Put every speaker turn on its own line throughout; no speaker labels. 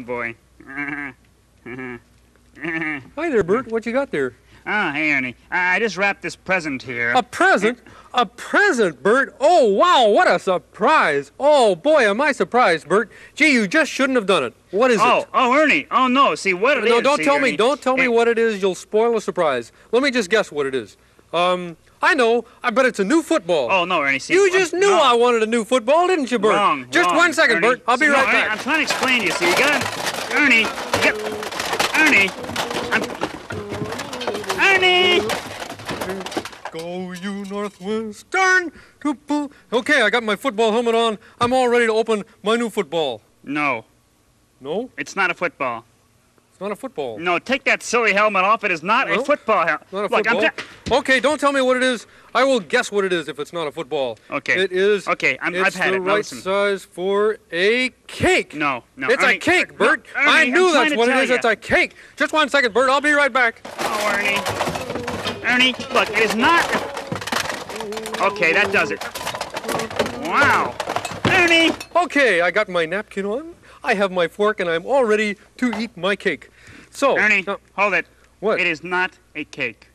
Oh boy.
Hi there, Bert. What you got there?
Ah, hey Ernie. I I just wrapped this present here.
A present? A present, Bert? Oh, wow, what a surprise. Oh, boy, am I surprised, Bert. Gee, you just shouldn't have done it. What is
oh,
it?
oh, Ernie. Oh no. See what it is.
no, don't
see,
tell me. Don't tell me what it is. You'll spoil the surprise. Let me just guess what it is. Um, I know. I bet it's a new football.
Oh no, Ernie. See,
you just knew
no.
I wanted a new football, didn't you, Bert?
Wrong.
just
wrong,
one second,
Ernie.
Bert. I'll be
See,
right
no,
back.
Ernie, I'm trying to explain to you. See, you got Ernie. You got Ernie. I'm Ernie.
Go you Northwestern to pull. Okay, I got my football helmet on. I'm all ready to open my new football.
No,
No,
it's not a football.
Not a football.
No, take that silly helmet off. It is not
No,
a football helmet.
Not a
Look,
football.
I'm
okay, don't tell me what it is. I will guess what it is if it's not a football.
Okay.
It is.
Okay, I'm,
it's
I've had
the
it.
Right
listen.
size for a cake.
No, no.
It's
Ernie,
a cake,
no,
Bert.
Ernie,
I
I'm
knew that's what it is.
ya.
It's a cake. Just one second, Bert. I'll be right back.
Oh, Ernie. Ernie, look, it is not. Okay, that does it. Wow. Ernie.
Okay, I got my napkin on. I have my fork, and I'm all ready to eat my cake. So,
Ernie,
now-
hold it.
what?
It is not a cake.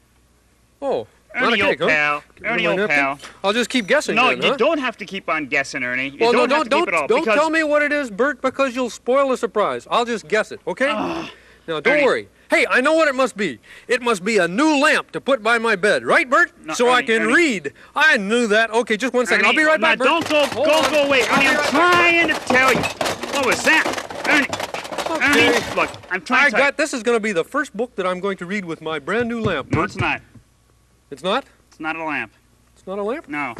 oh,
Ernie,
not a cake,
old pal. Ernie, old pal.
I'll just keep guessing
No,
then,
you
huh?
don't have to keep on guessing, Ernie. You
Well,
don't
no, don't
to keep
don't don't
because
tell me what it is, Bert, because you'll spoil the surprise. I'll just guess it, okay? Ah, now, don't
Ernie.
worry. Hey, I know what it must be. It must be a new lamp to put by my bed, right, Bert?
No,
so I can
Ernie.
read. I knew that. Okay, just one second. I'll be right
now,
back, Bert.
Don't go,
Hold
go,
on.
go away, Ernie. I'm
right
trying to tell you. What was that, Ernie? Look, I'm trying
I
to.
got this is going to be the first book that I'm going to read with my brand new lamp.
No, it's not.
It's not?
It's not a lamp.
It's not a lamp?
No.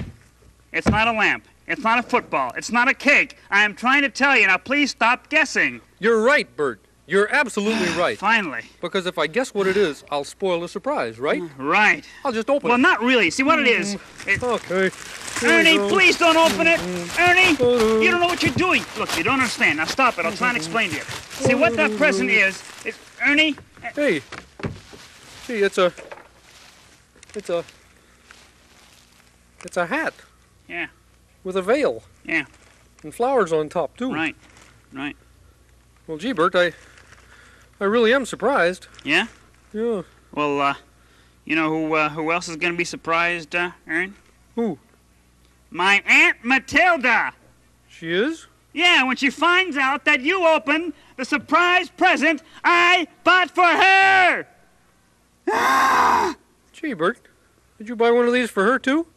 It's not a lamp. It's not a football. It's not a cake. I am trying to tell you. Now, please stop guessing.
You're right, Bert. You're absolutely right.
Finally.
Because if I guess what it is, I'll spoil the surprise, right?
Mm, right.
I'll just open
Well,
it.
not really. See what it is? Mm, it-
Okay. Here
Ernie, please don't open it. Mm, Ernie,
Oh,
you don't know what you're doing. Look, you don't understand. Now stop it. I'll try and explain to you. See what that present oh. is? Is Ernie?
Eh hey. Gee, it's a. It's a. It's a hat.
Yeah.
With a veil.
Yeah.
And flowers on top too.
Right. Right.
Well, gee, Bert, I. I really am surprised.
Yeah.
Yeah.
Well, uh, you know who uh, who else is going to be surprised, uh, Ern?
Who?
My aunt Matilda.
She is.
Yeah, when she finds out that you opened the surprise present I bought for her. Ah!
Gee, Bert, did you buy one of these for her too?